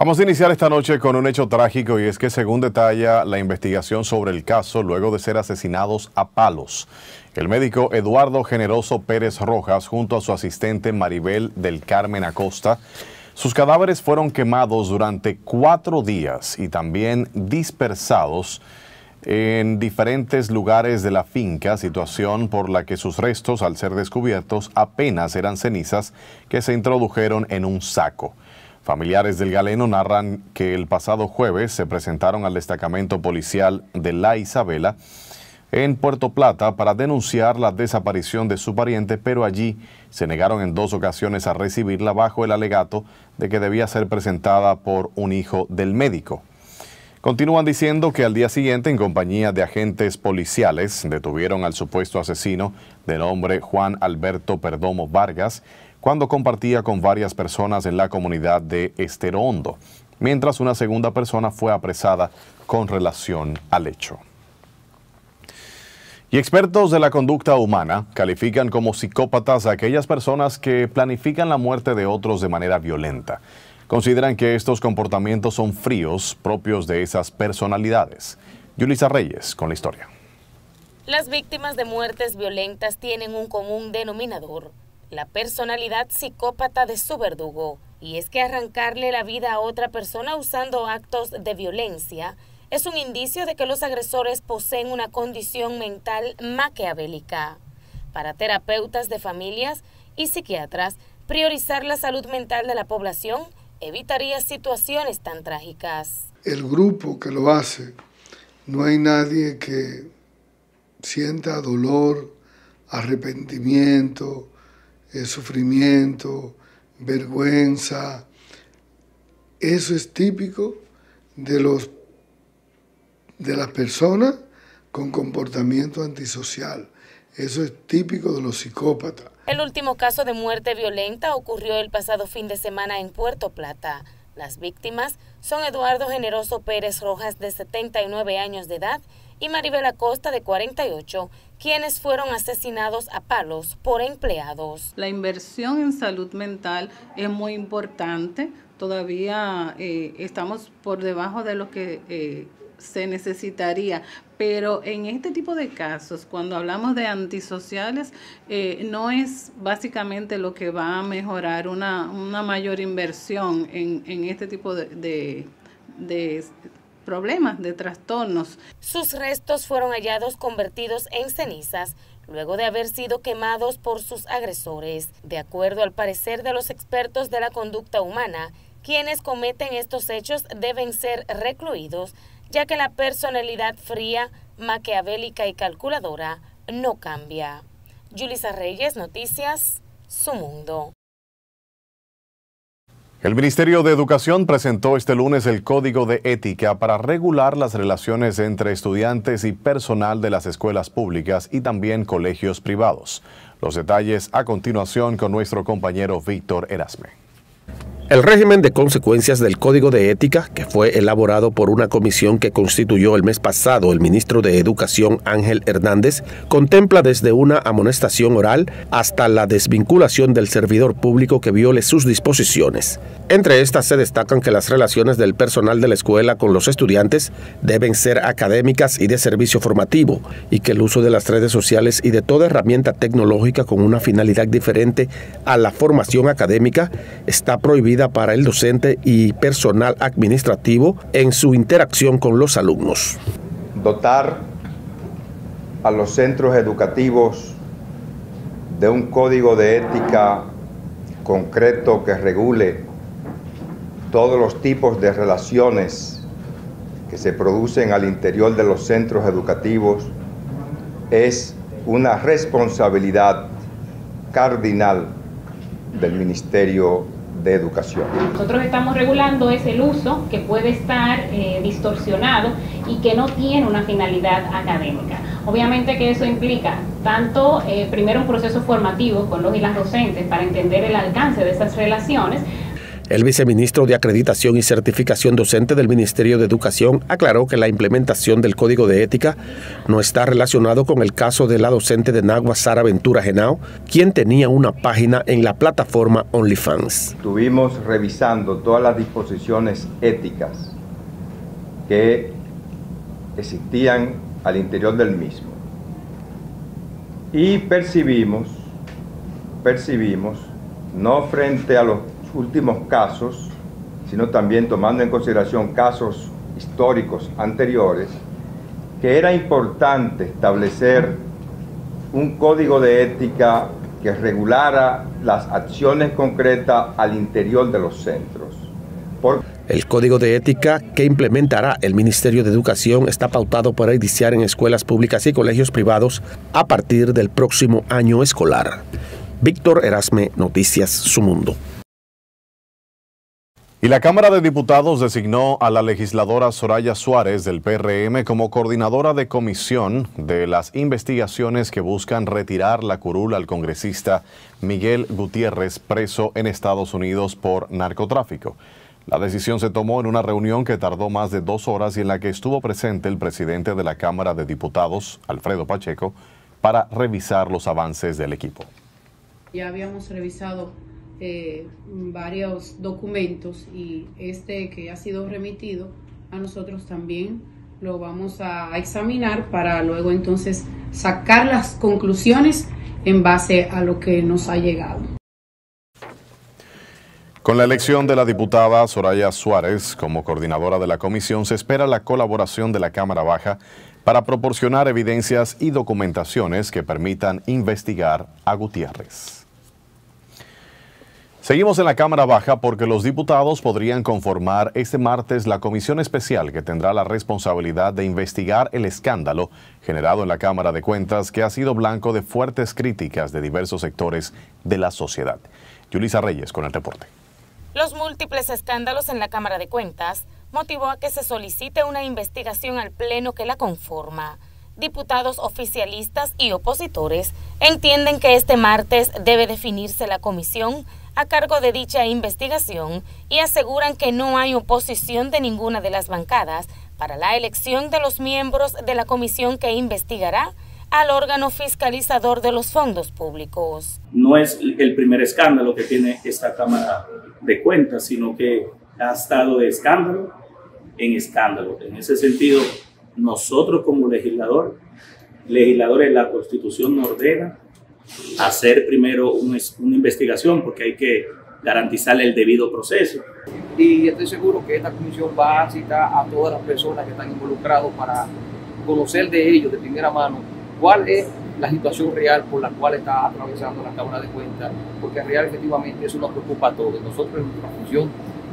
Vamos a iniciar esta noche con un hecho trágico y es que según detalla la investigación sobre el caso, luego de ser asesinados a palos, el médico Eduardo Generoso Pérez Rojas junto a su asistente Maribel del Carmen Acosta, sus cadáveres fueron quemados durante cuatro días y también dispersados en diferentes lugares de la finca, situación por la que sus restos, al ser descubiertos, apenas eran cenizas que se introdujeron en un saco. Familiares del galeno narran que el pasado jueves se presentaron al destacamento policial de La Isabela en Puerto Plata para denunciar la desaparición de su pariente, pero allí se negaron en dos ocasiones a recibirla bajo el alegato de que debía ser presentada por un hijo del médico. Continúan diciendo que al día siguiente, en compañía de agentes policiales, detuvieron al supuesto asesino de nombre Juan Alberto Perdomo Vargas, cuando compartía con varias personas en la comunidad de Estero Hondo, mientras una segunda persona fue apresada con relación al hecho. Y expertos de la conducta humana califican como psicópatas a aquellas personas que planifican la muerte de otros de manera violenta. Consideran que estos comportamientos son fríos propios de esas personalidades. Yulisa Reyes con la historia. Las víctimas de muertes violentas tienen un común denominador, la personalidad psicópata de su verdugo, y es que arrancarle la vida a otra persona usando actos de violencia es un indicio de que los agresores poseen una condición mental maquiavélica. Para terapeutas de familias y psiquiatras, priorizar la salud mental de la población evitaría situaciones tan trágicas. El grupo que lo hace, no hay nadie que sienta dolor, arrepentimiento, sufrimiento, vergüenza. Eso es típico de, los, de las personas con comportamiento antisocial. Eso es típico de los psicópatas. El último caso de muerte violenta ocurrió el pasado fin de semana en Puerto Plata. Las víctimas son Eduardo Generoso Pérez Rojas, de 79 años de edad, y Maribel Acosta, de 48, quienes fueron asesinados a palos por empleados. La inversión en salud mental es muy importante. Todavía eh, estamos por debajo de lo que eh, se necesitaría, pero en este tipo de casos, cuando hablamos de antisociales, eh, no es básicamente lo que va a mejorar una, mayor inversión en, este tipo de problemas, de trastornos. Sus restos fueron hallados convertidos en cenizas luego de haber sido quemados por sus agresores. De acuerdo al parecer de los expertos de la conducta humana, quienes cometen estos hechos deben ser recluidos, ya que la personalidad fría, maquiavélica y calculadora no cambia. Julisa Reyes, Noticias, Su Mundo. El Ministerio de Educación presentó este lunes el Código de Ética para regular las relaciones entre estudiantes y personal de las escuelas públicas y también colegios privados. Los detalles a continuación con nuestro compañero Víctor Erasme. El régimen de consecuencias del Código de Ética, que fue elaborado por una comisión que constituyó el mes pasado el ministro de Educación Ángel Hernández, contempla desde una amonestación oral hasta la desvinculación del servidor público que viole sus disposiciones. Entre estas se destacan que las relaciones del personal de la escuela con los estudiantes deben ser académicas y de servicio formativo, y que el uso de las redes sociales y de toda herramienta tecnológica con una finalidad diferente a la formación académica está prohibido para el docente y personal administrativo en su interacción con los alumnos. Dotar a los centros educativos de un código de ética concreto que regule todos los tipos de relaciones que se producen al interior de los centros educativos es una responsabilidad cardinal del Ministerio de educación. Nosotros estamos regulando es el uso que puede estar eh, distorsionado y que no tiene una finalidad académica. Obviamente que eso implica tanto, eh, primero, un proceso formativo con los y las docentes para entender el alcance de esas relaciones, El viceministro de Acreditación y Certificación Docente del Ministerio de Educación aclaró que la implementación del Código de Ética no está relacionado con el caso de la docente de Nagua, Sara Ventura Genao, quien tenía una página en la plataforma OnlyFans. Estuvimos revisando todas las disposiciones éticas que existían al interior del mismo y percibimos, percibimos, no frente a los últimos casos, sino también tomando en consideración casos históricos anteriores, que era importante establecer un código de ética que regulara las acciones concretas al interior de los centros. el código de ética que implementará el Ministerio de Educación está pautado para iniciar en escuelas públicas y colegios privados a partir del próximo año escolar. Víctor Erasme, Noticias Su Mundo. Y la Cámara de Diputados designó a la legisladora Soraya Suárez del PRM como coordinadora de comisión de las investigaciones que buscan retirar la curul al congresista Miguel Gutiérrez preso en Estados Unidos por narcotráfico. La decisión se tomó en una reunión que tardó más de dos horas y en la que estuvo presente el presidente de la Cámara de Diputados, Alfredo Pacheco, para revisar los avances del equipo. Ya habíamos revisado eh, varios documentos y este que ha sido remitido a nosotros también lo vamos a examinar para luego entonces sacar las conclusiones en base a lo que nos ha llegado. Con la elección de la diputada Soraya Suárez como coordinadora de la comisión, se espera la colaboración de la Cámara Baja para proporcionar evidencias y documentaciones que permitan investigar a Gutiérrez. Seguimos en la Cámara Baja porque los diputados podrían conformar este martes la comisión especial que tendrá la responsabilidad de investigar el escándalo generado en la Cámara de Cuentas que ha sido blanco de fuertes críticas de diversos sectores de la sociedad. Yulisa Reyes con el reporte. Los múltiples escándalos en la Cámara de Cuentas motivó a que se solicite una investigación al Pleno que la conforma. Diputados oficialistas y opositores entienden que este martes debe definirse la comisión a cargo de dicha investigación y aseguran que no hay oposición de ninguna de las bancadas para la elección de los miembros de la comisión que investigará al órgano fiscalizador de los fondos públicos. No es el primer escándalo que tiene esta Cámara de Cuentas, sino que ha estado de escándalo en escándalo. En ese sentido, nosotros como legislador, legisladores, la Constitución nos ordena hacer primero una, investigación porque hay que garantizar el debido proceso. Y estoy seguro que esta comisión va a citar a todas las personas que están involucradas para conocer de ellos de primera mano cuál es la situación real por la cual está atravesando la Cámara de Cuentas, porque real efectivamente eso nos preocupa a todos. Nosotros en nuestra función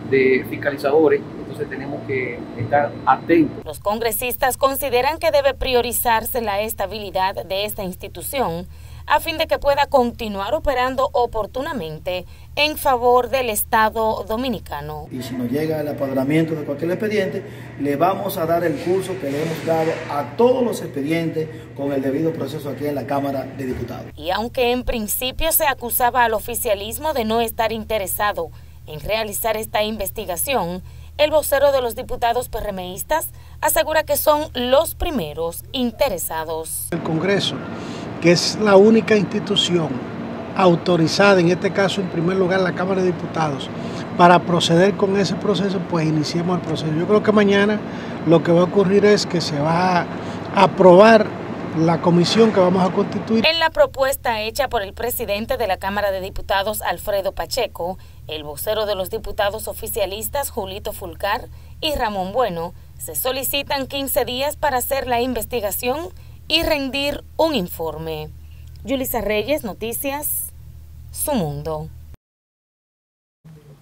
de fiscalizadores, entonces tenemos que estar atentos. Los congresistas consideran que debe priorizarse la estabilidad de esta institución a fin de que pueda continuar operando oportunamente en favor del Estado dominicano. Y si nos llega el apadronamiento de cualquier expediente, le vamos a dar el curso que le hemos dado a todos los expedientes con el debido proceso aquí en la Cámara de Diputados. Y aunque en principio se acusaba al oficialismo de no estar interesado en realizar esta investigación, el vocero de los diputados PRMistas asegura que son los primeros interesados. El Congreso que es la única institución autorizada, en este caso en primer lugar la Cámara de Diputados, para proceder con ese proceso, pues iniciemos el proceso. Yo creo que mañana lo que va a ocurrir es que se va a aprobar la comisión que vamos a constituir. En la propuesta hecha por el presidente de la Cámara de Diputados, Alfredo Pacheco, el vocero de los diputados oficialistas, Julito Fulcar y Ramón Bueno, se solicitan 15 días para hacer la investigación y rendir un informe. Yulisa Reyes, Noticias, Su Mundo.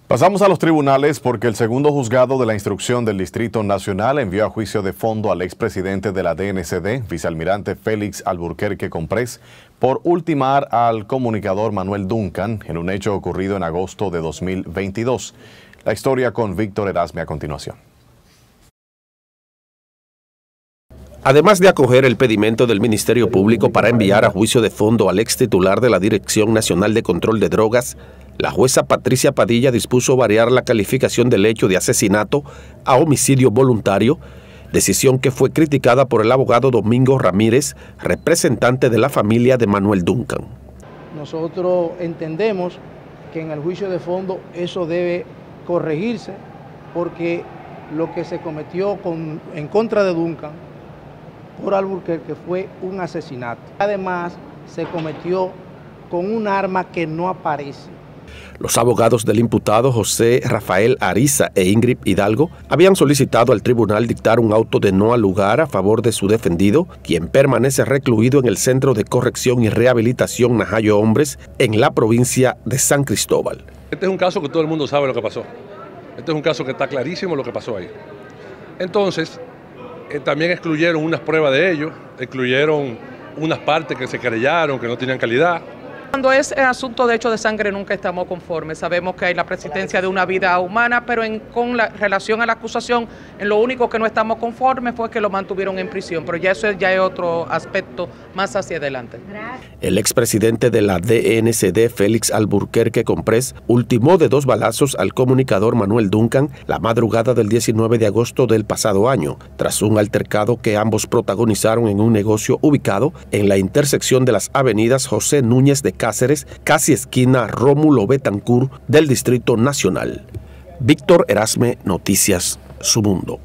Pasamos a los tribunales porque el segundo juzgado de la instrucción del Distrito Nacional envió a juicio de fondo al expresidente de la DNCD, vicealmirante Félix Alburquerque Comprés, por ultimar al comunicador Manuel Duncan en un hecho ocurrido en agosto de 2022. La historia con Víctor Erasme a continuación. Además de acoger el pedimento del Ministerio Público para enviar a juicio de fondo al ex titular de la Dirección Nacional de Control de Drogas, la jueza Patricia Padilla dispuso variar la calificación del hecho de asesinato a homicidio voluntario, decisión que fue criticada por el abogado Domingo Ramírez, representante de la familia de Manuel Duncan. Nosotros entendemos que en el juicio de fondo eso debe corregirse porque lo que se cometió en contra de Duncan por Alburquerque fue un asesinato. Además, se cometió con un arma que no aparece. Los abogados del imputado José Rafael Ariza e Ingrid Hidalgo habían solicitado al tribunal dictar un auto de no al lugar a favor de su defendido, quien permanece recluido en el Centro de Corrección y Rehabilitación Najayo Hombres en la provincia de San Cristóbal. Este es un caso que todo el mundo sabe lo que pasó. Este es un caso que está clarísimo lo que pasó ahí. Entonces, también excluyeron unas pruebas de ellos, excluyeron unas partes que se querellaron, que no tenían calidad. Cuando es asunto de hecho de sangre nunca estamos conformes. Sabemos que hay la persistencia de una vida humana, pero en, con la relación a la acusación, en lo único que no estamos conformes fue que lo mantuvieron en prisión, pero ya eso ya es otro aspecto más hacia adelante. El expresidente de la DNCD, Félix Alburquerque Comprés, ultimó de dos balazos al comunicador Manuel Duncan la madrugada del 19 de agosto del pasado año, tras un altercado que ambos protagonizaron en un negocio ubicado en la intersección de las avenidas José Núñez de Cáceres, casi esquina Rómulo Betancur del Distrito Nacional. Víctor Erasme, Noticias, Su Mundo.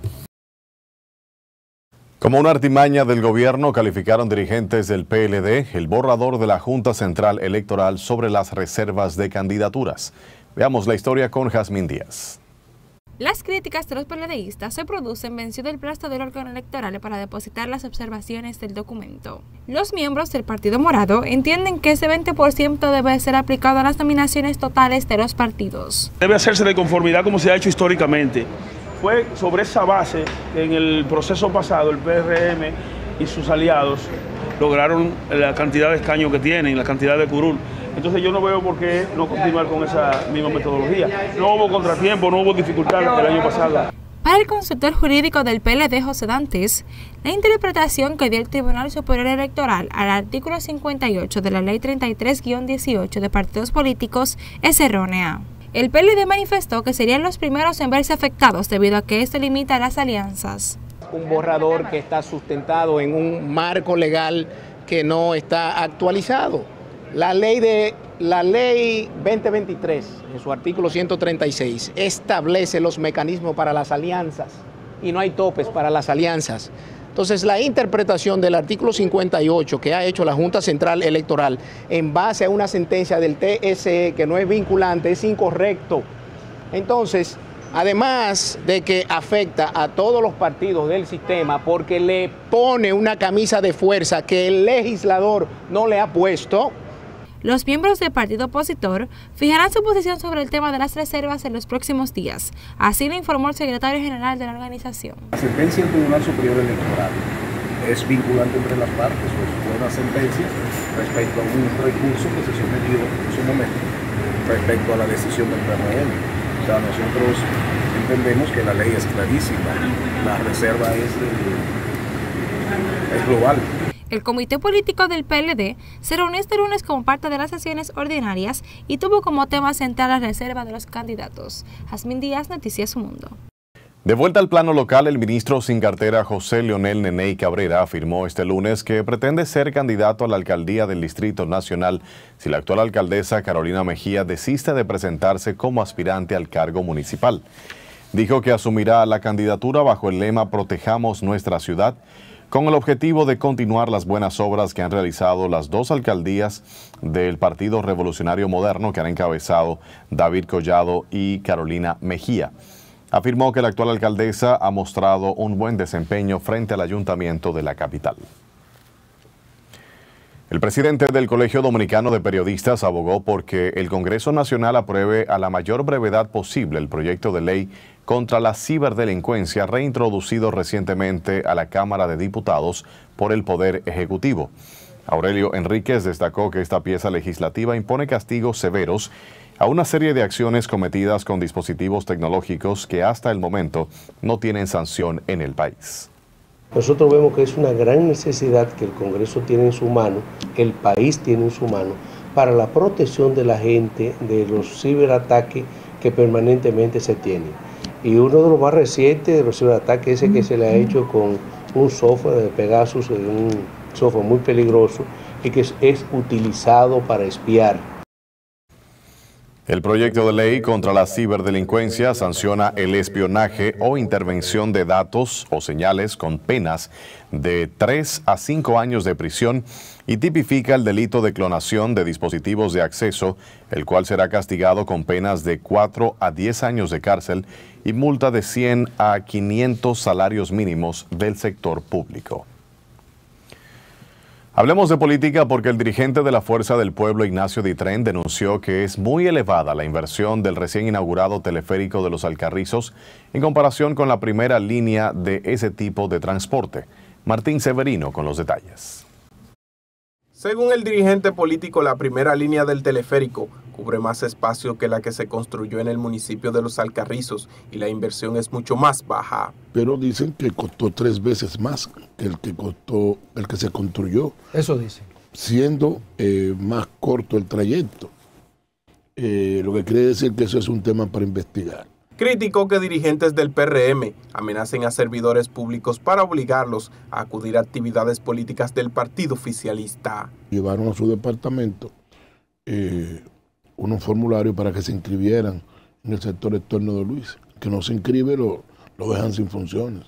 Como una artimaña del gobierno, calificaron dirigentes del PLD el borrador de la Junta Central Electoral sobre las reservas de candidaturas. Veamos la historia con Jazmín Díaz. Las críticas de los PLDistas se producen vencido el plazo del órgano electoral para depositar las observaciones del documento. Los miembros del Partido Morado entienden que ese 20% debe ser aplicado a las nominaciones totales de los partidos. Debe hacerse de conformidad como se ha hecho históricamente. Fue sobre esa base que en el proceso pasado el PRM y sus aliados lograron la cantidad de escaños que tienen, la cantidad de curul. Entonces yo no veo por qué no continuar con esa misma metodología. No hubo contratiempo, no hubo dificultades el año pasado. Para el consultor jurídico del PLD, José Dantes, la interpretación que dio el Tribunal Superior Electoral al artículo 58 de la Ley 33-18 de partidos políticos es errónea. El PLD manifestó que serían los primeros en verse afectados debido a que esto limita las alianzas. Un borrador que está sustentado en un marco legal que no está actualizado la ley, de, la ley 2023, en su artículo 136, establece los mecanismos para las alianzas y no hay topes para las alianzas. Entonces, la interpretación del artículo 58 que ha hecho la Junta Central Electoral en base a una sentencia del TSE que no es vinculante es incorrecto. Entonces, además de que afecta a todos los partidos del sistema porque le pone una camisa de fuerza que el legislador no le ha puesto, los miembros del partido opositor fijarán su posición sobre el tema de las reservas en los próximos días. Así lo informó el secretario general de la organización. La sentencia del Tribunal Superior Electoral es vinculante entre las partes, fue una sentencia respecto a un recurso que se sometió en su momento respecto a la decisión del PRM. O sea, nosotros entendemos que la ley es clarísima, la reserva es, es global. El comité político del PLD se reunió este lunes como parte de las sesiones ordinarias y tuvo como tema central la reserva de los candidatos. Jazmín Díaz, Noticias Mundo. De vuelta al plano local, el ministro sin cartera José Leonel Neney Cabrera afirmó este lunes que pretende ser candidato a la alcaldía del Distrito Nacional si la actual alcaldesa Carolina Mejía desiste de presentarse como aspirante al cargo municipal. Dijo que asumirá la candidatura bajo el lema Protejamos nuestra ciudad con el objetivo de continuar las buenas obras que han realizado las dos alcaldías del Partido Revolucionario Moderno que han encabezado David Collado y Carolina Mejía. Afirmó que la actual alcaldesa ha mostrado un buen desempeño frente al ayuntamiento de la capital. El presidente del Colegio Dominicano de Periodistas abogó porque el Congreso Nacional apruebe a la mayor brevedad posible el proyecto de ley contra la ciberdelincuencia reintroducido recientemente a la Cámara de Diputados por el Poder Ejecutivo. Aurelio Enríquez destacó que esta pieza legislativa impone castigos severos a una serie de acciones cometidas con dispositivos tecnológicos que hasta el momento no tienen sanción en el país. Nosotros vemos que es una gran necesidad que el Congreso tiene en su mano, el país tiene en su mano, para la protección de la gente de los ciberataques que permanentemente se tienen. Y uno de los más recientes de los ciberataques es el que se le ha hecho con un software de Pegasus, un software muy peligroso y que es, es utilizado para espiar. El proyecto de ley contra la ciberdelincuencia sanciona el espionaje o intervención de datos o señales con penas de 3 a 5 años de prisión y tipifica el delito de clonación de dispositivos de acceso, el cual será castigado con penas de 4 a 10 años de cárcel y multa de 100 a 500 salarios mínimos del sector público. Hablemos de política porque el dirigente de la Fuerza del Pueblo, Ignacio Ditren, denunció que es muy elevada la inversión del recién inaugurado teleférico de los Alcarrizos en comparación con la primera línea de ese tipo de transporte. Martín Severino con los detalles. Según el dirigente político, la primera línea del teleférico cubre más espacio que la que se construyó en el municipio de Los Alcarrizos y la inversión es mucho más baja. Pero dicen que costó tres veces más que el que costó, el que se construyó. Eso dicen. Siendo eh, más corto el trayecto. Eh, lo que quiere decir que eso es un tema para investigar criticó que dirigentes del PRM amenacen a servidores públicos para obligarlos a acudir a actividades políticas del partido oficialista. Llevaron a su departamento eh, unos formularios para que se inscribieran en el sector externo de Luis. Que no se inscribe lo, lo dejan sin funciones.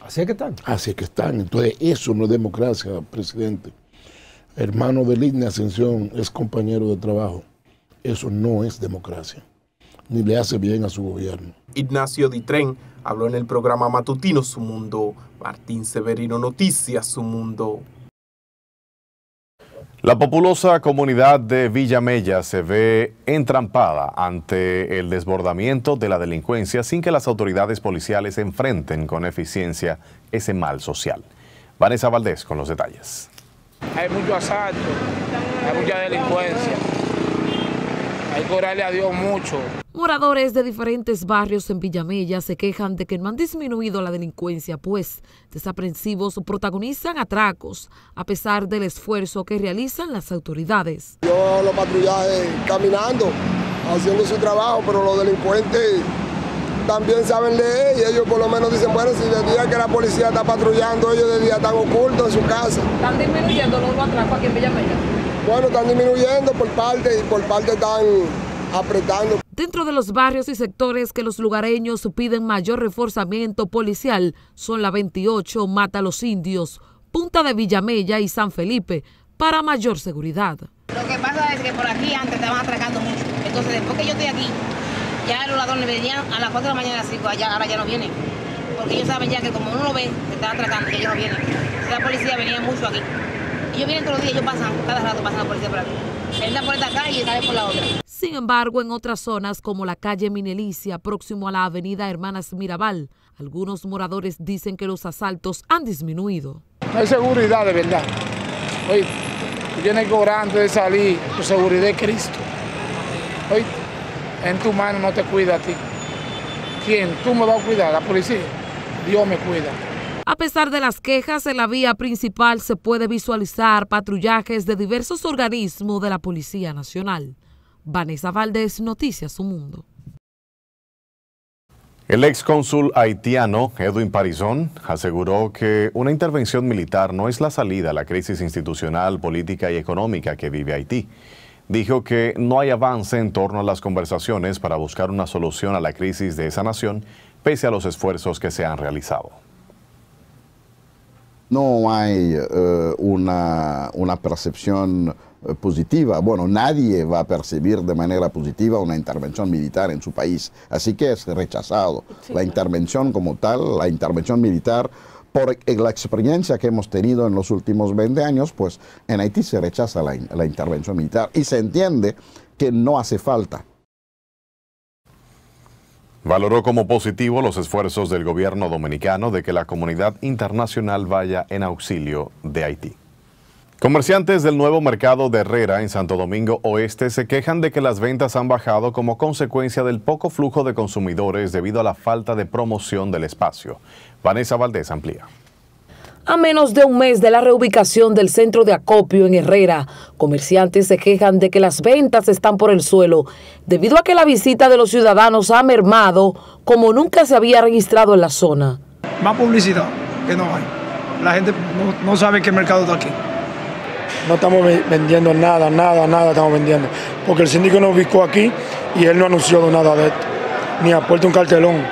Así es que están. Así es que están. Entonces eso no es democracia, presidente. Hermano de Línea Ascensión es compañero de trabajo. Eso no es democracia ni le hace bien a su gobierno. Ignacio Ditren habló en el programa matutino Su Mundo. Martín Severino Noticias Su Mundo. La populosa comunidad de Villamella se ve entrampada ante el desbordamiento de la delincuencia sin que las autoridades policiales enfrenten con eficiencia ese mal social. Vanessa Valdés con los detalles. Hay mucho asalto, hay mucha delincuencia. Hay que orarle a Dios mucho. Moradores de diferentes barrios en Villamella se quejan de que no han disminuido la delincuencia, pues desaprensivos protagonizan atracos, a pesar del esfuerzo que realizan las autoridades. Yo los patrullajes caminando, haciendo su trabajo, pero los delincuentes también saben leer y ellos por lo menos dicen, bueno, si de día que la policía está patrullando, ellos de día están ocultos en su casa. ¿Están disminuyendo los atracos aquí en Villamella? Bueno, están disminuyendo por parte y por parte están apretando. Dentro de los barrios y sectores que los lugareños piden mayor reforzamiento policial son la 28, Mata a los Indios, Punta de Villamella y San Felipe para mayor seguridad. Lo que pasa es que por aquí antes estaban atracando mucho. Entonces, después que yo estoy aquí, ya los ladrones venían a las 4 de la mañana, a las 5, allá, ahora ya no vienen. Porque ellos saben ya que como uno lo ve, se están atracando, que ellos no vienen. La policía venía mucho aquí. Ellos vienen todos los días, ellos pasan, cada rato pasan la policía por aquí. Entra por esta calle y sale por la otra. Sin embargo, en otras zonas como la calle Minelicia, próximo a la avenida Hermanas Mirabal, algunos moradores dicen que los asaltos han disminuido. No hay seguridad de verdad. Oye, tú tienes que orar antes de salir, tu seguridad es Cristo. Oye, en tu mano no te cuida a ti. ¿Quién? Tú me vas a cuidar, la policía. Dios me cuida. A pesar de las quejas, en la vía principal se puede visualizar patrullajes de diversos organismos de la Policía Nacional. Vanessa Valdés, Noticias Su Mundo. El ex cónsul haitiano Edwin Parizón aseguró que una intervención militar no es la salida a la crisis institucional, política y económica que vive Haití. Dijo que no hay avance en torno a las conversaciones para buscar una solución a la crisis de esa nación, pese a los esfuerzos que se han realizado no hay uh, una, una, percepción eh, positiva. Bueno, nadie va a percibir de manera positiva una intervención militar en su país. Así que es rechazado. Sí. La intervención como tal, la intervención militar, por la experiencia que hemos tenido en los últimos 20 años, pues en Haití se rechaza la, la intervención militar y se entiende que no hace falta. Valoró como positivo los esfuerzos del gobierno dominicano de que la comunidad internacional vaya en auxilio de Haití. Comerciantes del nuevo mercado de Herrera en Santo Domingo Oeste se quejan de que las ventas han bajado como consecuencia del poco flujo de consumidores debido a la falta de promoción del espacio. Vanessa Valdés amplía. A menos de un mes de la reubicación del centro de acopio en Herrera, comerciantes se quejan de que las ventas están por el suelo debido a que la visita de los ciudadanos ha mermado como nunca se había registrado en la zona. Más publicidad que no hay. La gente no, no sabe qué mercado está aquí. No estamos vendiendo nada, nada, nada estamos vendiendo. Porque el síndico nos ubicó aquí y él no anunció nada de esto. Ni aporta un cartelón,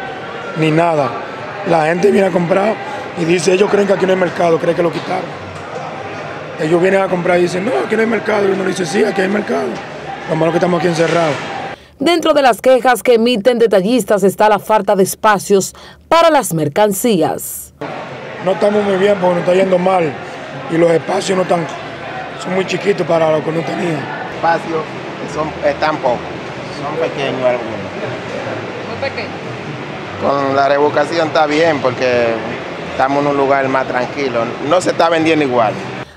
ni nada. La gente viene a comprar y dice, ellos creen que aquí no hay mercado, creen que lo quitaron. Ellos vienen a comprar y dicen, no, aquí no hay mercado. Y uno dice, sí, aquí hay mercado. Lo malo que estamos aquí encerrados. Dentro de las quejas que emiten detallistas está la falta de espacios para las mercancías. No estamos muy bien porque nos está yendo mal y los espacios no están, son muy chiquitos para lo que no tenía. Espacios son, están pocos, son pequeños algunos. ¿Muy pequeños? Con la revocación está bien porque estamos en un lugar más tranquilo. No se está vendiendo igual.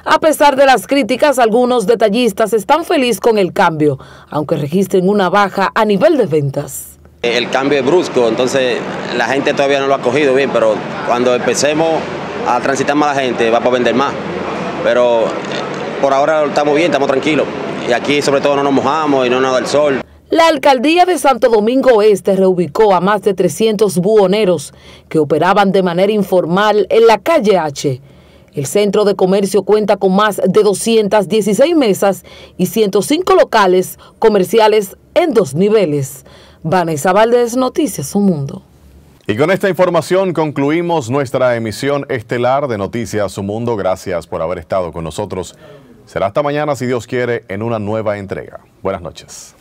A pesar de las críticas, algunos detallistas están felices con el cambio, aunque registren una baja a nivel de ventas. El cambio es brusco, entonces la gente todavía no lo ha cogido bien, pero cuando empecemos a transitar más la gente va para vender más. Pero eh, por ahora estamos bien, estamos tranquilos. Y aquí sobre todo no nos mojamos y no nos da el sol. La alcaldía de Santo Domingo Este reubicó a más de 300 buhoneros que operaban de manera informal en la calle H. El centro de comercio cuenta con más de 216 mesas y 105 locales comerciales en dos niveles. Vanessa Valdés, Noticias Un Mundo. Y con esta información concluimos nuestra emisión estelar de Noticias Un Mundo. Gracias por haber estado con nosotros. Será hasta mañana, si Dios quiere, en una nueva entrega. Buenas noches.